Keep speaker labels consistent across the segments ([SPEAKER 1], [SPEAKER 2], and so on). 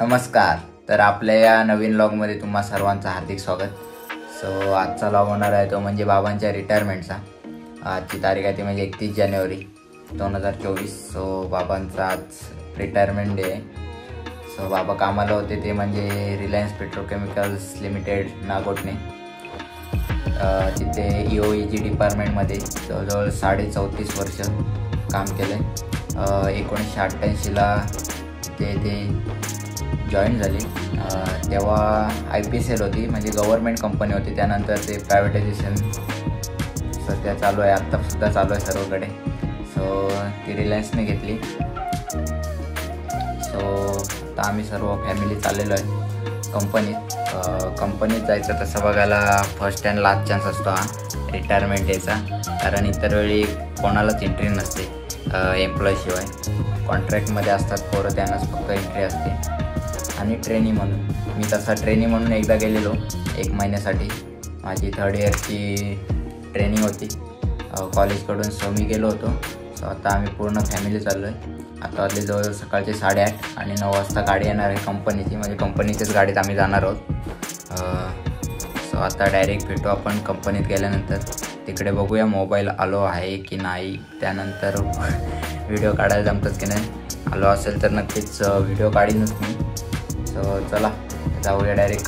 [SPEAKER 1] नमस्कार. तर आपल्या या नवीन लॉगमध्ये तुम्हा सर्वांचं हार्दिक स्वागत. सो आजचा लॉग होणार आहे तो म्हणजे बाबांच्या रिटायरमेंटचा आजची तारीख आहे ती म्हणजे एकतीस जानेवारी दोन हजार चोवीस. सो बाबांचा आज रिटायरमेंट डे आहे. सो बाबा कामाला होते ते म्हणजे रिलायन्स पेट्रोकेमिकल्स लिमिटेड नागोटणे तिथे ई ओ ई जी डिपार्टमेंटमध्ये जवळजवळ साडे चौतीस वर्ष काम केलं आहे एकोणीसशे अठ्ठ्याऐंशीला ते ते जॉईन झाली. तेव्हा आय पी एस एल होती म्हणजे गव्हर्मेंट कंपनी होती. त्यानंतर ते प्रायव्हेटायझेशन सध्या चालू आहे आत्तासुद्धा चालू आहे सर्वकडे. सो ती रिलायन्सने घेतली. सो आता आम्ही सर्व फॅमिली चाललेलो आहे कंपनीत कंपनीत जायचं तसं बघायला फर्स्ट अँड लास्ट चान्स असतो हा रिटायरमेंट डेचा कारण इतर वेळी कोणालाच एंट्री नसते एम्प्लॉईशिवाय कॉन्ट्रॅक्टमध्ये असतात पोरं त्यांनाच फक्त एंट्री असते. आणि ट्रेनी म्हणून. मी तसा ट्रेनी म्हणून एकदा गेलेलो एक महिन्यासाठी. माझी थर्ड इयरची ट्रेनिंग होती. कॉलेजकडून सो मी गेलो होतो. सो आता आम्ही पूर्ण फॅमिली चाललो आहे आता वाजले जवळ सकाळचे साडेआठ आणि नऊ वाजता गाडी येणार आहे कंपनीची म्हणजे कंपनीच्याच गाडीत आम्ही जाणार आहोत. सो आता डायरेक्ट भेटू आपण कंपनीत गेल्यानंतर. तिकडे बघूया मोबाईल आलो आहे की नाही. त्यानंतर व्हिडिओ काढायला जमतात की नाही. आलो असेल तर नक्कीच व्हिडिओ काढीनच मी. सो चला जाऊया direct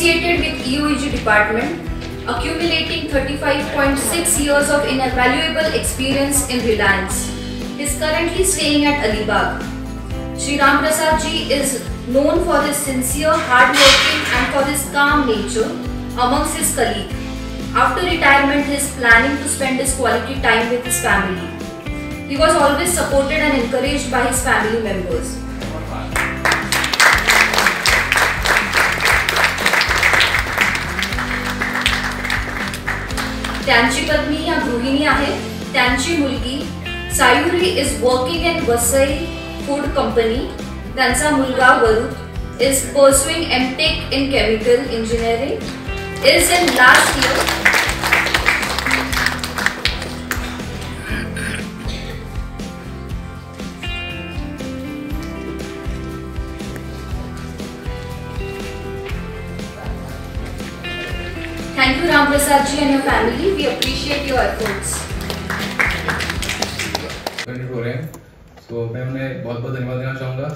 [SPEAKER 1] associated
[SPEAKER 2] with EOEG department, accumulating 35.6 years of invaluable experience in Reliance. He is currently staying at Alibag. Sri Ram Prasad ji is known for his sincere, hardworking and for his calm nature amongst his colleagues. After retirement, he is planning to spend his quality time with his family. He was always supported and encouraged by his family members. त्यांची पत्नी या गृहिणी आहेत. त्यांची मुलगी Sayuri is working in Vasai food company त्यांचा मुलगा Varun is pursuing M Tech in chemical engineering is in last year you, Ram Prasad ji, and your family. We appreciate your efforts.
[SPEAKER 3] हो रहे हैं सो मैं उन्हें बहुत बहुत धन्यवाद देना चाहूँगा।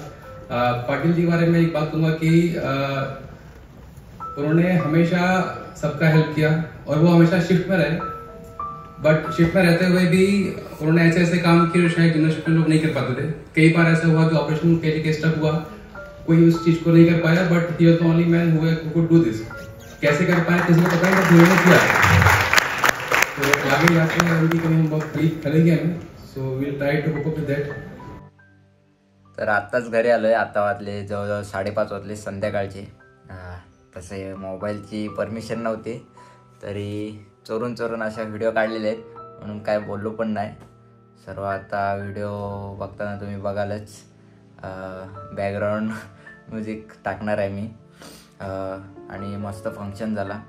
[SPEAKER 3] पाटिल जी के बारे में एक बात कहूँगा कि उन्होंने हमेशा सबका हेल्प किया और वो हमेशा शिफ्ट में रहे। बट शिफ्ट में रहते हुए भी उन्होंने ऐसे ऐसे काम किए जो शायद जनरल शिफ्ट में लोग नहीं कर पाते थे। कई बार ऐसा हुआ कि ऑपरेशन के लिए स्टक हुआ। कोई उस चीज़ को नहीं कर पाया but he only man who could do this कैसे कर पाए किसी को पता नहीं बट मेहनत किया। तो आगे जाके उनकी कमी हम बहुत खरीद करेंगे हम so will try to cope that
[SPEAKER 1] तर आत्ताच घरी आलो आहे आता वाजले जवळजवळ साडेपाच वाजले संध्याकाळचे. तसे मोबाईलची परमिशन नव्हती तरी चोरून चोरून अशा व्हिडिओ काढलेले आहेत. म्हणून काय बोललो पण नाही. सर्व आता व्हिडिओ बघताना तुम्ही बघालच. बॅकग्राऊंड म्युझिक टाकणार आहे मी. आणि मस्त फंक्शन झाला.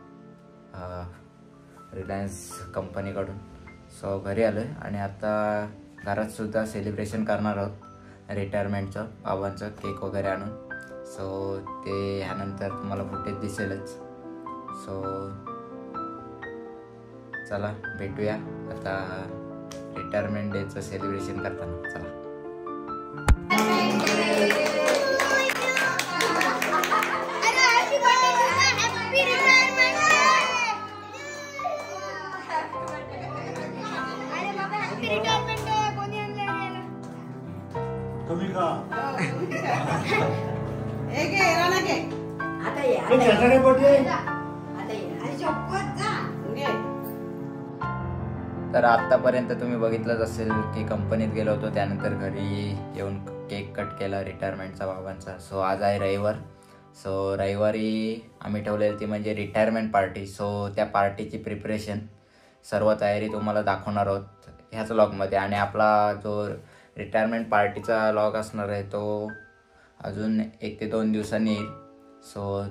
[SPEAKER 1] रिलायन्स कंपनीकडून सो घरी आलो आहे आणि आता घरातसुद्धा सेलिब्रेशन करणार आहोत. रिटायरमेंटचं बाबांचं केक वगैरे आणून. सो ते ह्यानंतर तुम्हाला फुटेज दिसेलच. सो चला भेटूया. आता रिटायरमेंट डेचं सेलिब्रेशन करताना. चला. तर आत्तापर्यंत तुम्ही बघितलंच असेल की कंपनीत गेलो होतो त्यानंतर घरी येऊन केक कट केला रिटायरमेंटचा बाबांचा. सो आज आहे रविवार. सो रविवारी आम्ही ठेवलेली ती म्हणजे रिटायरमेंट पार्टी सो त्या पार्टीची प्रिपरेशन सर्व तयारी तुम्हाला दाखवणार आहोत ह्याच लॉगमध्ये आणि आपला जो रिटायरमेंट पार्टीचा लॉग असणार आहे तो अजून एक ते दोन दिवसांनी येईल. सो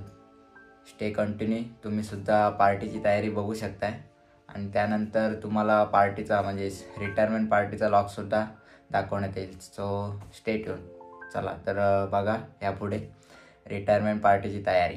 [SPEAKER 1] स्टे कंटिन्यू तुम्हीसुद्धा पार्टीची तयारी बघू शकताय. आणि त्यानंतर तुम्हाला पार्टीचा म्हणजे रिटायरमेंट पार्टीचा लॉकसुद्धा दाखवण्यात येईल. सो स्टे ट्यून चला तर बघा यापुढे रिटायरमेंट पार्टीची तयारी.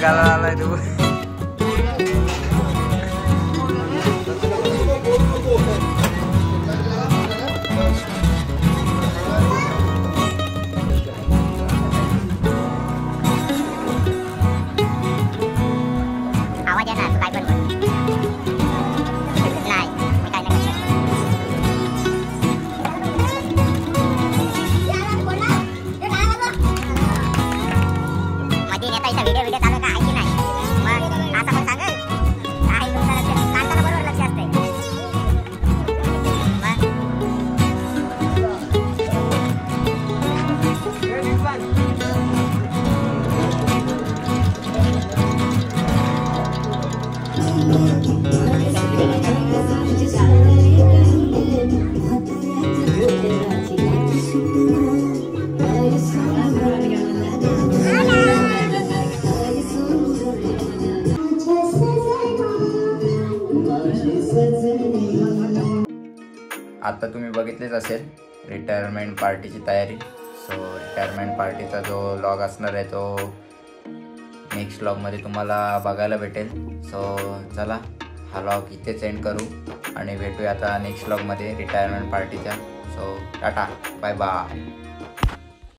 [SPEAKER 4] kalau itu.
[SPEAKER 1] आता तुम्ही बघितलेच असेल रिटायरमेंट पार्टीची तयारी. सो रिटायरमेंट पार्टीचा जो लॉग असणार आहे तो नेक्स्ट लॉगमध्ये तुम्हाला बघायला भेटेल. सो चला हा लॉग इथेच एंड करू आणि भेटूया आता नेक्स्ट लॉगमध्ये रिटायरमेंट पार्टीच्या सो टाटा बाय बाय